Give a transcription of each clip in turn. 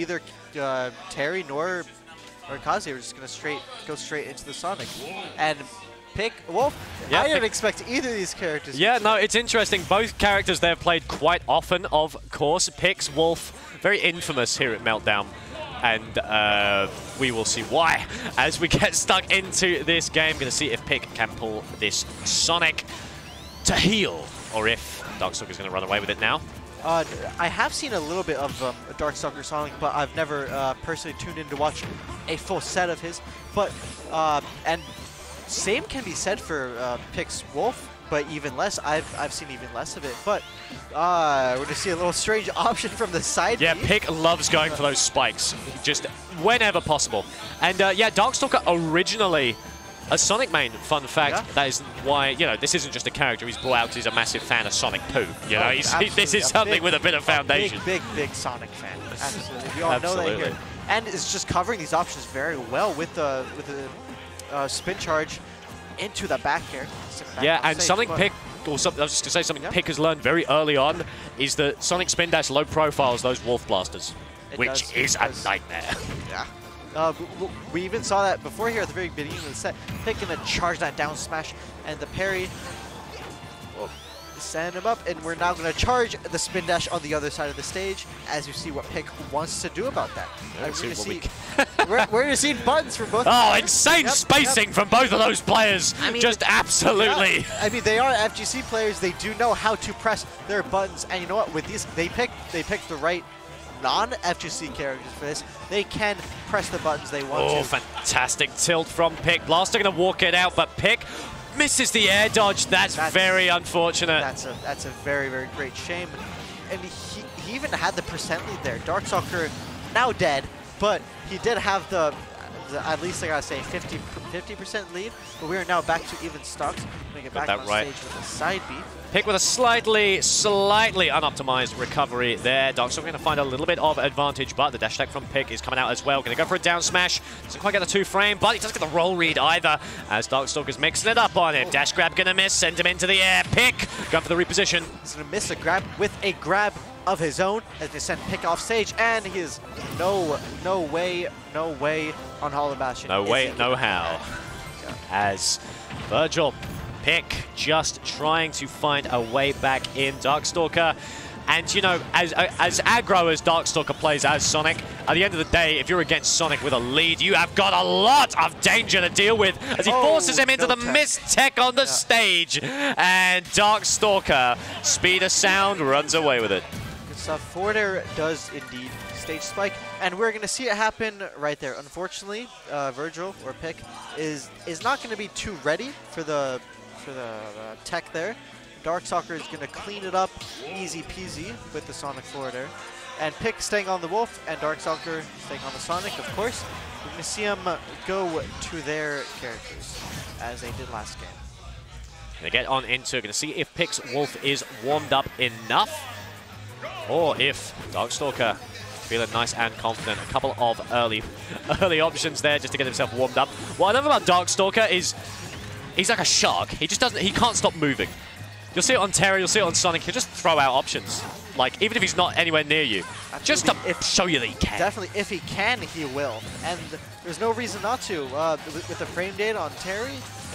neither uh, Terry nor or Kazi are just gonna straight go straight into the Sonic, and pick Wolf. Yeah, I didn't expect either of these characters. Yeah, no, it's interesting. Both characters they've played quite often, of course. Pik's Wolf, very infamous here at Meltdown. And uh, we will see why as we get stuck into this game. Going to see if Pik can pull this Sonic to heal, or if Darkstalker's going to run away with it now. Uh, I have seen a little bit of um, Darkstalker Sonic, but I've never uh, personally tuned in to watch a full set of his. But uh, and same can be said for uh, Pik's Wolf, but even less. I've I've seen even less of it. But uh, we're gonna see a little strange option from the side. Yeah. Pik loves going for those spikes, just whenever possible. And uh, yeah, Darkstalker originally a Sonic main. Fun fact, Yeah. that is why you know this isn't just a character he's brought out, He's a massive fan of Sonic Poo. You know, Oh, this is something big- with a bit of foundation. Big, big, big Sonic fan. Absolutely. We all know that Absolutely. here. And is just covering these options very well with the with the uh, spin charge into the back here. Back Yeah, and stage, something Pik, or something, I was just gonna say something. Pik has learned very early on is that Sonic Spin Dash low profiles those Wolf Blasters, It which does, is a nightmare. Yeah. Uh, w- w- we even saw that before here at the very beginning of the set. Pik gonna charge that down smash, and the parry will send him up, and we're now gonna charge the spin dash on the other side of the stage as you see what Pik wants to do about that. Yeah, we're, see gonna see, we're, we're gonna see buttons for both. Oh, players. insane Yep, spacing yep. from both of those players. I mean, just absolutely. Yeah, I mean, they are FGC players. They do know how to press their buttons, and you know what? With these, they pick they pick the right non-FGC characters for this. They can press the buttons they want Oh, to. fantastic tilt from Pik. Blaster going to walk it out, but Pik misses the air dodge. That's, That's- very unfortunate. That's a that's a very very great shame, and he, he even had the percent lead there. Darkstalker now dead, but he did have the, the at least I gotta say 50 percent lead. But we are now back to even stocks. Gonna get back that right. stage with a side B. Pik with a slightly, slightly unoptimized recovery there. Darkstalker going to find a little bit of advantage, but the dash attack from Pik is coming out as well. Going to go for a down smash. Doesn't quite get the two frame, but he doesn't get the roll read either, as Darkstalker's mixing it up on him. Dash grab going to miss, send him into the air. Pik going for the reposition. He's gonna miss a grab with a grab of his own as they send Pik off stage, and he is no no way no way on Hollow Bastion. No way, no how. that. as Virgil Pik just trying to find a way back in Darkstalker. And you know, as as aggro as Darkstalker plays as Sonic, at the end of the day, if you're against Sonic with a lead, you have got a lot of danger to deal with as he Oh, forces him into no the tech. missed tech on the stage. And Darkstalker, speed of sound, runs away with it. Good stuff. Forward air does indeed stage spike, and we're going to see it happen right there. Unfortunately, uh, Virgil or Pik is is not going to be too ready for the for the uh, tech there. Dark Darkstalker is going to clean it up, easy peasy with the Sonic forward and Pik staying on the Wolf, and Dark Darkstalker staying on the Sonic. Of course, we're going to see them go to their characters as they did last game. Gonna get on into, gonna see if Pik's Wolf is warmed up enough, or if Darkstalker feeling nice and confident. A couple of early, early options there just to get himself warmed up. What I love about Darkstalker is he's like a shark. He just doesn't, he can't stop moving. You'll see it on Terry, you'll see it on Sonic. He'll just throw out options. Like, even if he's not anywhere near you. Just to If- show you that he can. Definitely, if he can, he will. And there's no reason not to. Uh, with, with the frame data on Terry,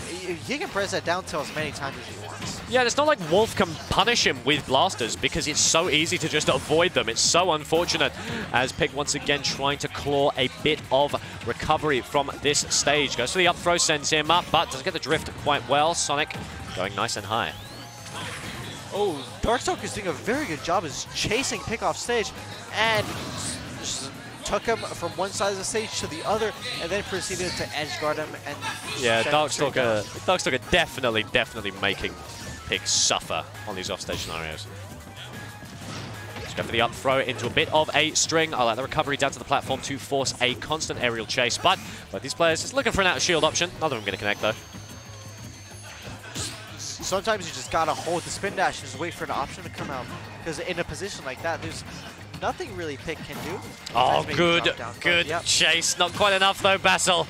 he, he can press that down tilt as many times as he wants. Yeah, it's not like Wolf can punish him with blasters because it's so easy to just avoid them. It's so unfortunate as Pik once again trying to claw a bit of recovery from this stage. Goes for the up throw, sends him up, but doesn't get the drift quite well. Sonic going nice and high. Oh, Darkstalker's doing a very good job is chasing Pik off stage and just took him from one side of the stage to the other and then proceeded to edge guard him and Yeah, Darkstalker. Uh, Darkstalker definitely, definitely making Pik suffer on these offstage scenarios. Just go for the up throw into a bit of a string. I like the recovery down to the platform to force a constant aerial chase. But both these players just looking for an out of shield option. Of them going to connect though. Sometimes you just gotta hold the spin dash and just wait for an option to come out. Because in a position like that, there's nothing really Pik can do. Oh, good, drop down, but good Yep. chase. Not quite enough though, Basil.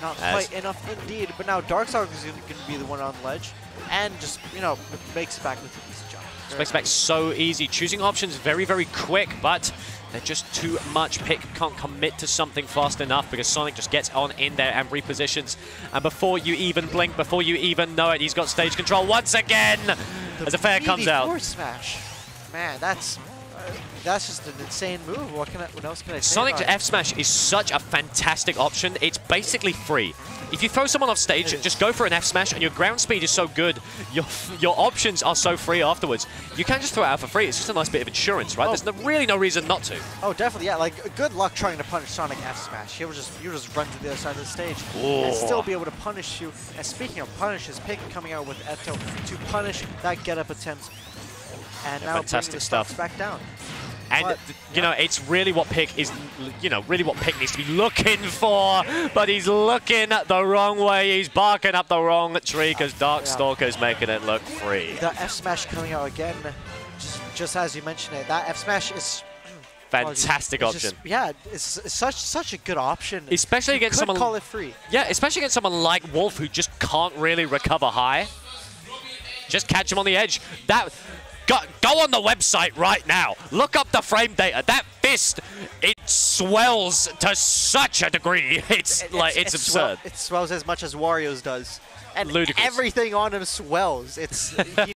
Not As- quite enough indeed, but now Darkstalker is going to be the one on the ledge and just, you know, makes it back with an easy jump. Spec Spec so easy. Choosing options very, very quick, but they're just too much. Pik can't commit to something fast enough because Sonic just gets on in there and repositions. And before you even blink, before you even know it, he's got stage control once again as a fair comes out. smash. Man, that's that's just an insane move. What can I, what else can I say? Sonic to? F Smash is such a fantastic option. It's basically free. Mm-hmm. If you throw someone off stage, just go for an F Smash, and your ground speed is so good, your your options are so free afterwards. You can't just throw it out for free. It's just a nice bit of insurance, right? Oh. There's no, really no reason not to. Oh, definitely, yeah. Like, good luck trying to punish Sonic F Smash. He'll just, you'll just run to the other side of the stage and still be able to punish you. And speaking of punishes, Pik coming out with Eto to punish that get-up attempt, and now fantastic stuff. back down. And But- you know, it's really what Pik is, you know, really what Pik needs to be looking for. But he's looking the wrong way. He's barking up the wrong tree because Darkstalker's making it look free. The F Smash coming out again, just, just as you mentioned it, that F Smash is Fantastic it's option. just- yeah, it's, it's such such a good option. Especially You against someone- call it free. Yeah, especially against someone like Wolf who just can't really recover high. Just catch him on the edge. That go, go on the website right now. Look up the frame data. That fist, it swells to such a degree. It's It- like it's, it swell- absurd. it swells as much as Wario's does. And Ludicrous. everything on him swells. It's